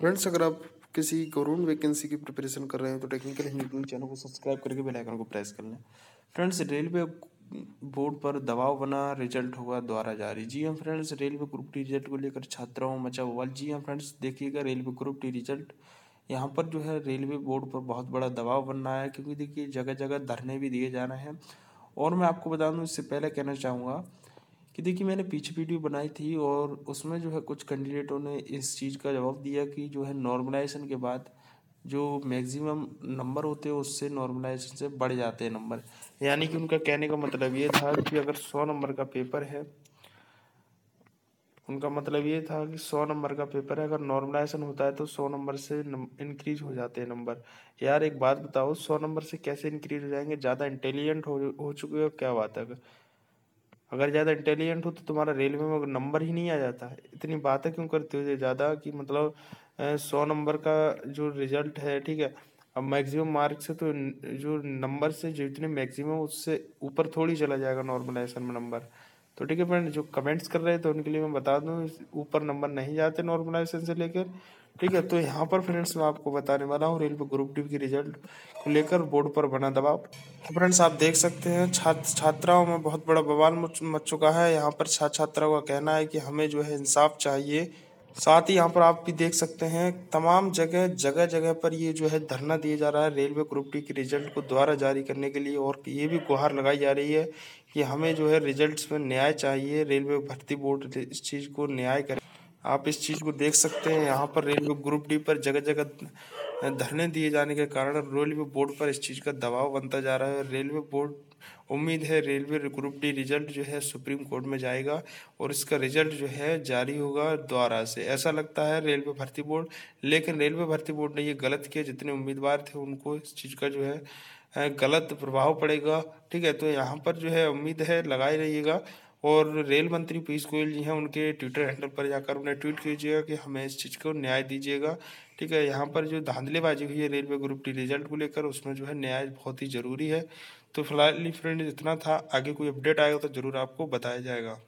Friends अगर आप किसी गवर्नमेंट वैकेंसी की प्रिपरेशन कर रहे हैं तो टेक्निकल हिंदी चैनल को सब्सक्राइब करके बेल आइकन को प्रेस कर लें। फ्रेंड्स रेलवे बोर्ड पर दबाव बना रिज़ल्ट होगा द्वारा जारी। जी हाँ friends railway group D result को लेकर छात्राओं मचा हुआ। जी हाँ फ्रेंड्स देखिएगा रेलवे ग्रुप टी रिज़ल्ट यहाँ पर जो है रेलवे बोर्ड पर बहुत बड़ा दबाव बन रहा है, क्योंकि देखिए जगह जगह धरने भी दिए जा रहे हैं। और मैं आपको बता दूँ, इससे पहले कहना चाहूँगा कि देखिए मैंने पीछे वीडियो बनाई थी और उसमें जो है कुछ कैंडिडेटों ने इस चीज़ का जवाब दिया कि जो है नॉर्मलाइजेशन के बाद जो मैक्सिमम नंबर होते हैं उससे नॉर्मलाइजेशन से बढ़ जाते हैं नंबर यानी कि उनका कहने का मतलब ये था कि अगर सौ नंबर का पेपर है, उनका मतलब ये था कि सौ नंबर का पेपर है, अगर नॉर्मलाइजेशन होता है तो सौ नंबर से इंक्रीज हो जाते हैं नंबर यार एक बात बताओ, सौ नंबर से कैसे इंक्रीज हो जाएँगे? ज़्यादा इंटेलिजेंट हो हो चुके हो क्या बात है? अगर ज़्यादा इंटेलिजेंट हो तो तुम्हारा रेलवे में नंबर ही नहीं आ जाता। इतनी बातें क्यों करते हो? ज़्यादा कि मतलब सौ नंबर का जो रिज़ल्ट है, ठीक है? अब मैक्सिमम मार्क्स से तो जो नंबर से जितने मैक्सिमम उससे ऊपर थोड़ी चला जाएगा नॉर्मलाइजेशन में नंबर तो ठीक है फ्रेंड जो कमेंट्स कर रहे थे, उनके लिए मैं बता दूँ ऊपर नंबर नहीं जाते नॉर्मलाइजेशन से लेकर। ठीक है तो यहाँ पर फ्रेंड्स मैं आपको बताने वाला हूँ रेलवे ग्रुप डी के रिज़ल्ट को लेकर बोर्ड पर बना दबाव। तो फ्रेंड्स आप देख सकते हैं छात्र छात्राओं में बहुत बड़ा बवाल मच चुका है। यहाँ पर छात्र छात्राओं का कहना है कि हमें जो है इंसाफ चाहिए। साथ ही यहाँ पर आप भी देख सकते हैं, तमाम जगह जगह जगह पर ये जो है धरना दिया जा रहा है रेलवे ग्रुप डी के रिज़ल्ट को द्वारा जारी करने के लिए और ये भी गुहार लगाई जा रही है कि हमें जो है रिजल्ट्स में न्याय चाहिए, रेलवे भर्ती बोर्ड इस चीज़ को न्याय करे। आप इस चीज़ को देख सकते हैं, यहाँ पर रेलवे ग्रुप डी पर जगह जगह धरने दिए जाने के कारण रेलवे बोर्ड पर इस चीज़ का दबाव बनता जा रहा है रेलवे बोर्ड, उम्मीद है रेलवे ग्रुप डी रिज़ल्ट जो है सुप्रीम कोर्ट में जाएगा और इसका रिज़ल्ट जो है जारी होगा द्वारा से। ऐसा लगता है रेलवे भर्ती बोर्ड, लेकिन रेलवे भर्ती बोर्ड ने ये गलत किया। जितने उम्मीदवार थे उनको इस चीज़ का जो है गलत प्रभाव पड़ेगा। ठीक है तो यहाँ पर जो है उम्मीद है लगाई रहिएगा। और रेल मंत्री पीयूष गोयल जी हैं, उनके ट्विटर हैंडल पर जाकर उन्हें ट्वीट कीजिएगा कि हमें इस चीज़ को न्याय दीजिएगा। ठीक है, यहाँ पर जो धांधलेबाजी हुई है रेलवे ग्रुप डी रिज़ल्ट को लेकर, उसमें जो है न्याय बहुत ही ज़रूरी है। तो फ़िलहाल फ्रेंड इतना था। आगे कोई अपडेट आएगा तो ज़रूर आपको बताया जाएगा।